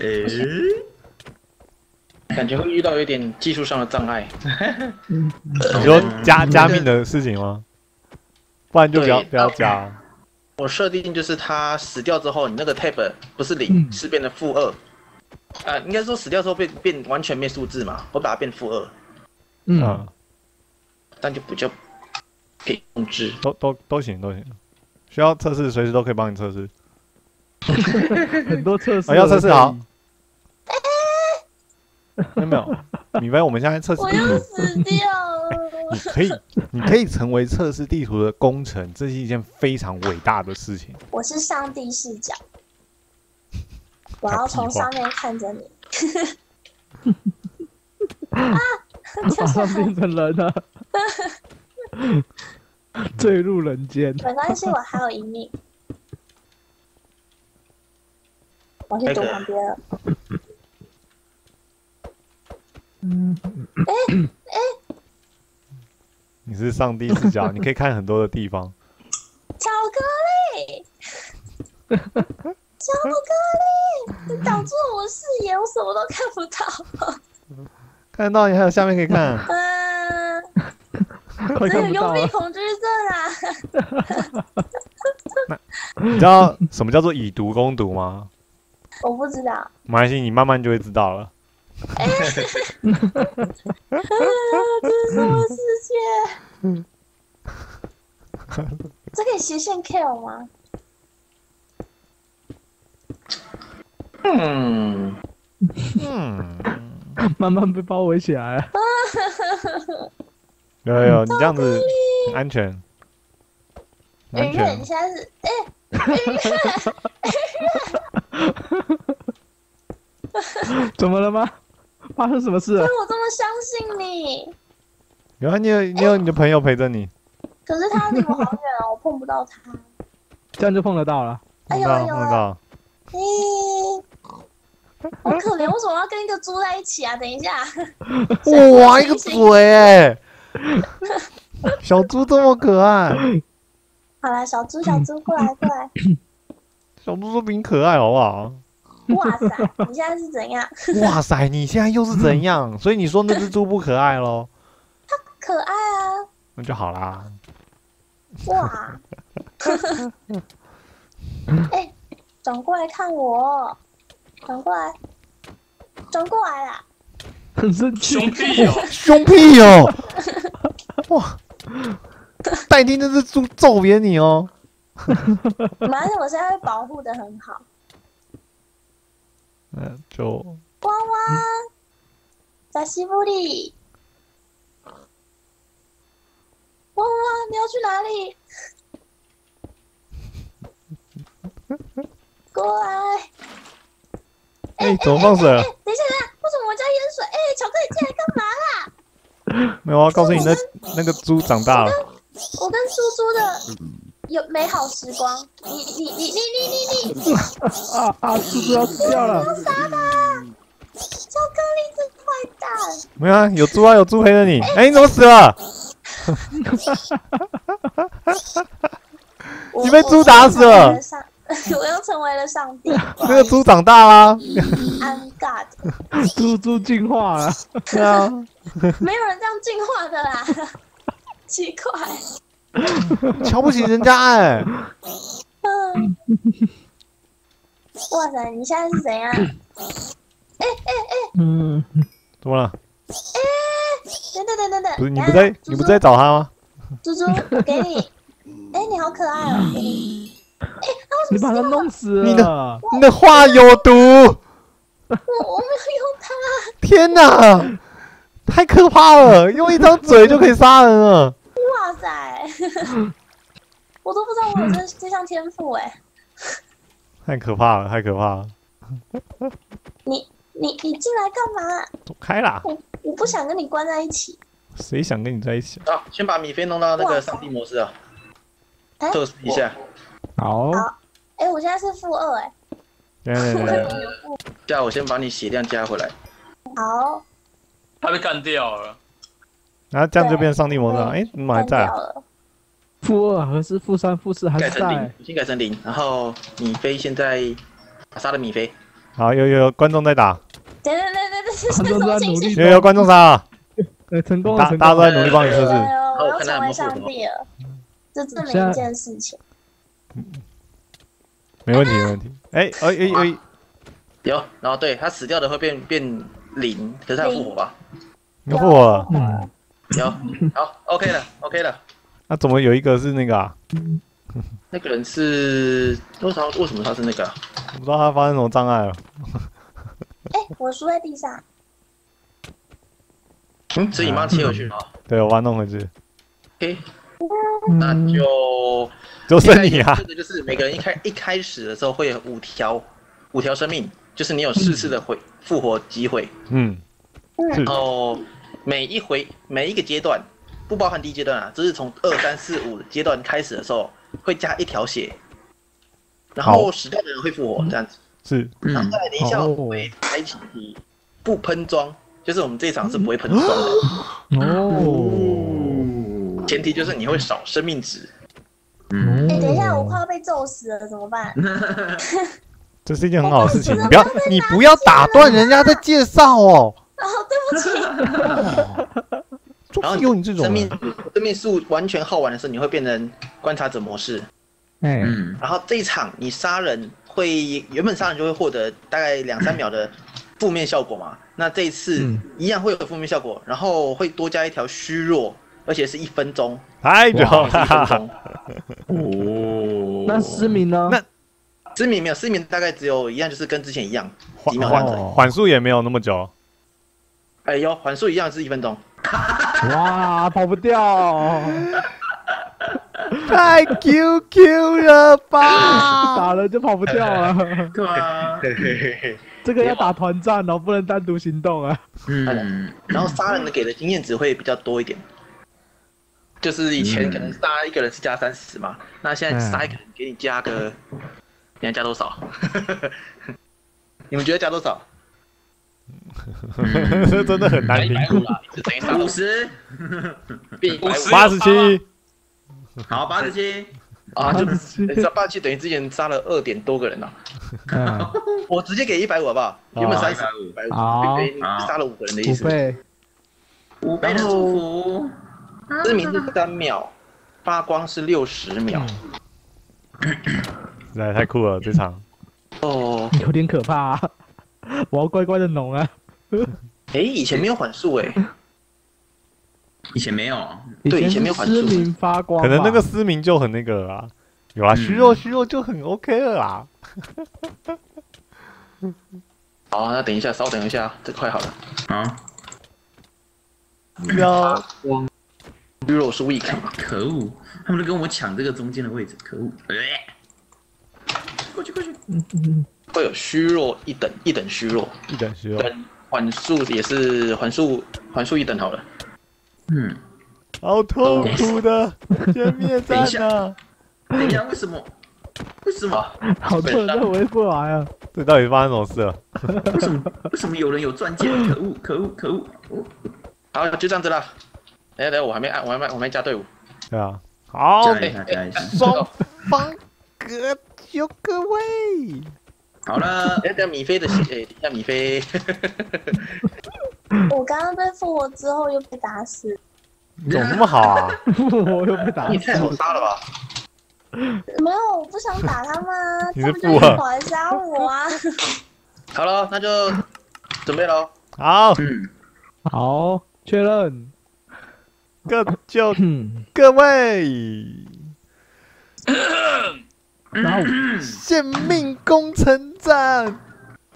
诶，感觉会遇到有点技术上的障碍。你说加加密的事情吗？不然就不要不要加。我设定就是他死掉之后，你那个 tab 不是零，嗯是变成负二。啊，应该说死掉之后变变完全没数字嘛，我把它变负二，嗯，嗯，但就比较可以控制。都都都行都行。需要测试，随时都可以帮你测试。很多测试啊要测试好没有没有，米菲，我们现在测试我要地图，死掉了。你可以你可以成为测试地图的功臣，这是一件非常伟大的事情。我是上帝视角，我要从上面看着你。啊！跳马，上变成人了，坠入人间。没关系，我还有一命。我去躲旁边了。嗯，你是上帝视角，你可以看很多的地方。巧克力，巧克力，你挡住了我视野，我什么都看不到。看得到你还有下面可以看。嗯，快只有幽。闭恐惧症啊！你知道什么叫做以毒攻毒吗？我不知道。啊，没关系，你慢慢就会知道了。这是什么世界？这可以斜线 kill 吗？嗯，嗯，慢慢被包围起来了。有有有，你这样子很安全，云月，全。你现在是哎、怎么了吗？发生什么事了因为？我这么相信你，有啊，你有你有你的朋友陪着你，可是他离我好远哦，我碰不到他。这样就碰得到了。碰到哎呦哎呦碰到。咦、好可怜，为什么要跟一个猪在一起啊？等一下，哇，一个嘴哎！小猪这么可爱，好啦，小猪小猪过来过来，小猪都比你可爱好不好？哇塞，你现在是怎样？哇塞，你现在又是怎样？所以你说那只猪不可爱咯？可爱啊，那就好啦。哇！哎、转过来看我，转过来，转过来啦！很生气兄，弟哦，凶屁哦！哇，代替那只猪揍扁你哦！没关系，我现在会保护的很好。那就汪汪，在西布里。汪汪，你要去哪里？过来！哎，怎么放水了？等一下，等一下，为什么我家淹水？哎、巧克力进来干嘛啦？没有，啊告诉你，那那个猪长大了。我跟猪猪的有美好时光。你你你你你你你，啊啊！猪猪要死掉了。杀他！巧克力这坏蛋！没有啊，有猪啊，有猪陪着你。哎，你怎么死了？你被猪打死了！我又成为了上帝。那个猪长大啦。I'm God，猪猪进化了。对啊，没有人这样进化的啦，奇怪。瞧不起人家哎。嗯，哇塞，你现在是怎样？嗯，怎么了？哎等等等等等，不是你不在，你不在？找他吗？猪猪，我给你。哎，你好可爱哦。哎，那为你把它什么死掉了？弄死你的。你的话有毒！我我没有用它。天哪，太可怕了！用一张嘴就可以杀人了。哇塞，我都不知道我有这这项天赋哎。太可怕了，太可怕了！你你你进来干嘛？走开啦！我我不想跟你关在一起。谁想跟你在一起？啊，先把米菲弄到那个上帝模式啊，哎测试一下。好，哎，我现在是负二哎。对对对对，这样我先把你血量加回来。好，他被干掉了。然后这样就变上帝模式了。哎，怎么还在啊？负二还是负三、负四还是改成零在？，已经改成零。然后米菲现在杀了米菲，好，有有有观众在打，对对对对对，是观众在？努力有有观众杀，呃，成功了，大成功了。大家都在努力帮你测试。我要成为上帝了，这证明一件事情。没问题，没问题。哎哎哎哎，有，然后对他死掉的会变变零，可是他有复活吧？你复活有，好，OK 了，OK 了。那怎么有一个是那个啊？那个人是为啥？为什么他是那个啊？我不知道他发生什么障碍了。哎，我输在地上，嗯，所以你帮他切回去了啊。对，我把它弄回去，OK，那嗯就就是你啊这。个就是每个人一开一开始的时候会有五条五条生命，就是你有四次的回复活机会，嗯，然后每一回每一个阶段，不包含第一阶段啊，这是从二三四五阶段开始的时候会加一条血，然后好。死掉的人会复活这样子，是，嗯然后再来等一下哦我会开启不喷装，就是我们这一场是不会喷装的，哦，前提就是你会少生命值。嗯，哎，等一下，我快要被揍死了，怎么办？这是一件很好的事情。你不要，你不要打断人家的介绍哦。哦，对不起，就是有你这种生命，生命数完全耗完的时候，你会变成观察者模式。哎，嗯，然后这一场你杀人会原本杀人就会获得大概两三秒的负面效果嘛，那这一次嗯一样会有负面效果，然后会多加一条虚弱，而且是一分钟，太久一分了。钟。哦，那失明呢？那失明没有失明，大概只有一样，就是跟之前一样，缓几秒。缓缓速也没有那么久。哎呦，缓速一样是一分钟。哇，跑不掉，太 QQ 了吧！打了就跑不掉了。对啊，这个要打团战哦，不能单独行动啊。嗯，然后杀人的给的经验值会比较多一点，就是以前可能杀一个人是加三十嘛，那现在杀一个人给你加个，你要加多少？你们觉得加多少？这 真的很难评估。啦，就等于杀五十，八十七，好，八十七，啊，就87杀八七等于之前杀了二点多个人啊。嗯，我直接给一百五好不好？原本三十，150一百五，好等于杀了五个人的意思。五倍，五倍的祝福，知名是三秒，发光是六十秒。实在太酷了这场。哦，有点可怕啊。我要乖乖的弄啊。哎，以前没有缓速哎，以前没有，对以前没有缓速。失明发光，可能那个失明就很那个啦，有啊，嗯。虚弱虚弱就很 OK 了啦。好，那等一下，稍等一下，这快好了。啊，要虚弱是 weak 嘛？可恶，他们都跟我抢这个中间的位置，可恶，呃。过去过去，嗯嗯会有虚弱一等，一等虚弱，一等虚弱，等缓速也是缓速缓速一等好了。嗯，好痛苦的歼灭战啊！等一下，为什么？为什么？好，嗯好多人都回不来啊。这到底发生什么事了？为什么？为什么有人有钻戒？可恶，可恶，可恶！哦好，就这样子了。等一下等一下，我还没按，我还没我还没加队伍。对啊，好，加一下，加一下。双方各就各位。好了，哎，等下米菲的血，哎，等一下米菲，我刚刚被复活之后又被打死，你怎么那么好啊？我又被打你太好杀了吧？没有，我不想打他们啊，你他们就是富啊是跑来杀我啊。好了，那就准备喽。好，嗯，好，确认。各就嗯，各位，然后献命攻城战。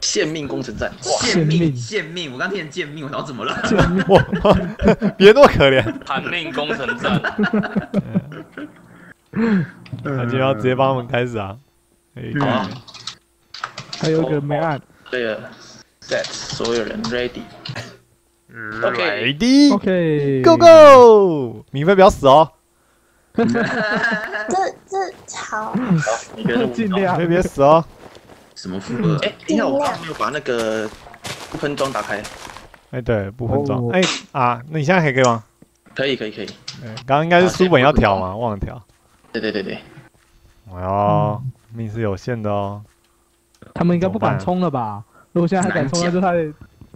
献命工程战，哇，献命，命献命！我刚听见见命，我脑怎么了？我别那么可怜，喊命工程战，那就要直接帮我们开始啊。好啊，还有一个没按。对了，set 所有人 ready。OK，Ready OK。Go Go，米菲不要死哦，好，好，你觉得尽量别别死哦。什么负二？哎，等一下，我刚刚没有把那个不喷装打开。哎，对，不分装哦。哎啊，那你现在还可以吗？可以，可以，可以。哎刚刚应该是书本要调嘛，忘了调。对对对对，哎呦，命是有限的哦。他们应该不敢冲了吧？如果现在还敢冲，那就太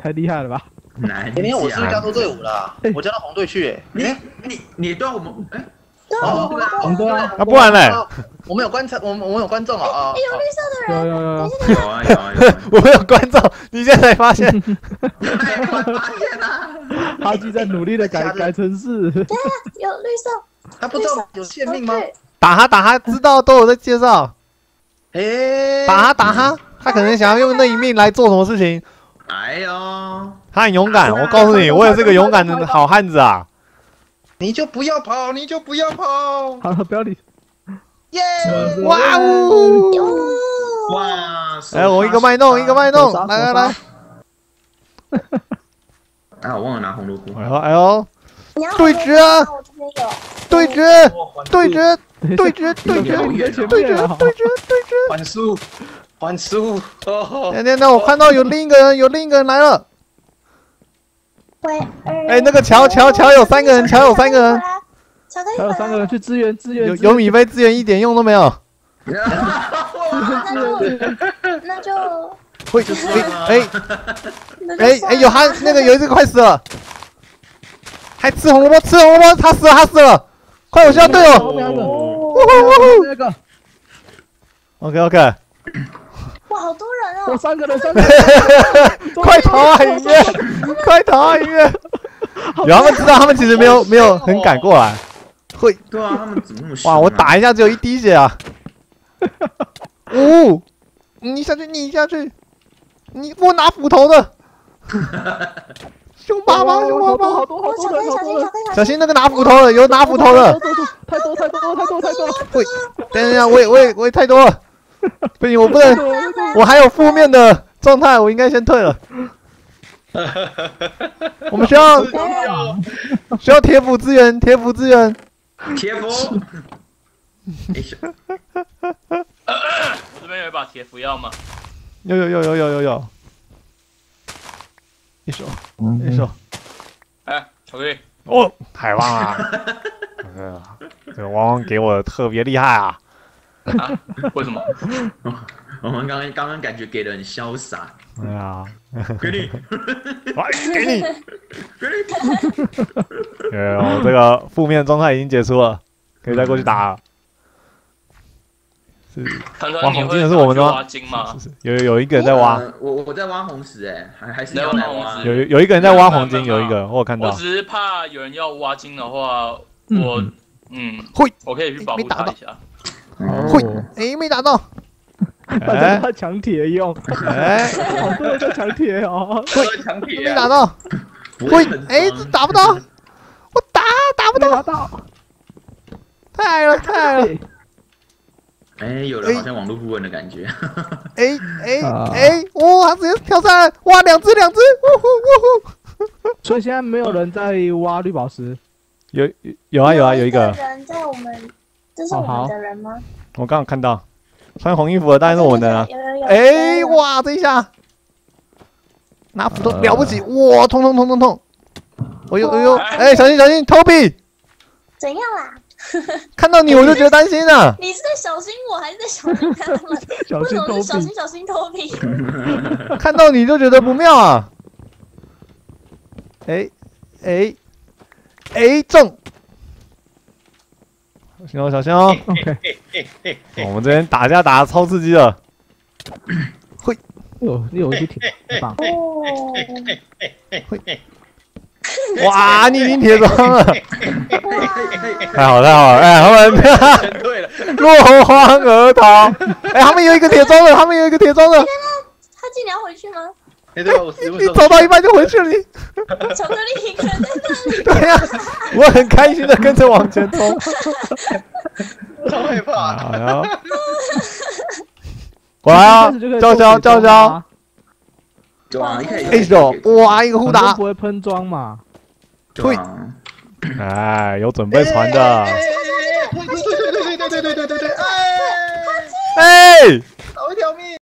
太厉害了吧？难明天我是加。入队伍了，我加到红队去。你哎，你你对我们哎，对啊，哦对啊，红队啊，啊不然嘞哦我们有观察，我们我们有观众啊啊！哎有绿色的人，有有有有，啊有啊有啊，我们有观众，你现在才发现，太快发现啦！哈基在努力的改改城市，有绿色，他不知道有限命吗？打他打他，知道都有在介绍，哎，打他打他，他可能想要用那一命来做什么事情，哎呦，他很勇敢，我告诉你，我也是个勇敢的好汉子啊！你就不要跑，你就不要跑，好了，不要理。耶！哇哦！哟，哇！哎，我一个脉动，一个脉动，来来来，哎，我忘了拿红萝卜哎。呦哎呦，对直啊对直对直对直对决 你在前对决面啊！对直对决！还输，还输！哦，等等等，我看到有另一个人，有另一个人来了。喂，哎，那个桥桥桥有三个人，桥有三个人，，巧克力还有三个人去支援支援，有有米菲支援一点用都没有。那就 那就。会哎哎哎哎，有他那个有一只快死了，还吃红萝卜，吃红萝卜，他死了，他死了，快我需要队友。后面还有一个呜呼。呼那个，OK OK，哇，好多人我哦！三个人，三个人，快逃啊音乐，快逃啊音乐！有他们知道，他们其实没有没有很赶过来。会。对啊，他们怎么那么凶啊？哇，我打一下只有一滴血啊！呜，你下去，你下去，你我拿斧头的，凶巴巴，凶巴好多巴好，多好多人，好多人小心，小，心，小心那个拿斧头的，有拿斧头的。太多太多太多太多，喂，等一下，我也我也我也太多了，不行，我不能，我还有负面的状态，我应该先退了。我们需要需要铁斧资源，铁斧支援。铁佛。哎小我 这边有一把铁斧要吗？有有有有有有有，一手一手，哎，巧克力，哦，太棒了！呃 这个王王给我特别厉害啊！啊？为什么？我们刚刚刚刚感觉给的很潇洒，对啊，给你，来给你，给你。呃，我这个负面状态已经结束了，可以再过去打。了。是哇团团，你会黄金的是我们的挖金吗？有有一个人在挖，呃我我在挖红石，哎，还还是在要来挖。挖红石？有有一个人在挖黄金，有一个我有看到。我只是怕有人要挖金的话，嗯我嗯，会。我可以去保护他一下。会，哎，没打到，大家哎在抢铁用，哎，好多人在抢铁哦。强铁没打到，会，哎，这打不到，我打打不到，太矮了，太矮了，哎，有人好像网络不稳的感觉。哎哎 啊。哎，哇，他直接跳上来，哇，两只两只，呜呼呜呼，所以现在没有人在挖绿宝石。有有啊有啊有一个，人在我们，这是我们的人吗？我刚刚看到穿红衣服的，当然是我们的啊。有有有。哎，有，哇，这一下拿斧头呃了不起，哇，痛痛痛痛痛！哎呦哎呦，哎，小心小心，Toby，怎样啦？看到你我就觉得担心了。你是在小心我，还是在小心他们？小心偷为什么是小心，小心偷币？看到你就觉得不妙啊！哎哎哎中！小心哦，小心哦！OK，我们这边打架打的超刺激的，有你有一些铁棒，哦，哇！你已经铁装了，太好太好了！哎，他们全对了，落荒而逃。哎，他们有一个铁装的，他们有一个铁装的，他今年回去吗？哎，对？我 你走到一半就回去了，你巧克力一个人在那里，对呀、我很开心的跟着往前冲。超害怕。好呀，过来啊！叫嚣叫嚣！！对啊，一开始哎呦，哇，一个互打不会喷装嘛？对啊，哎，有准备传的，对对对对对对对对对对，哎，哎，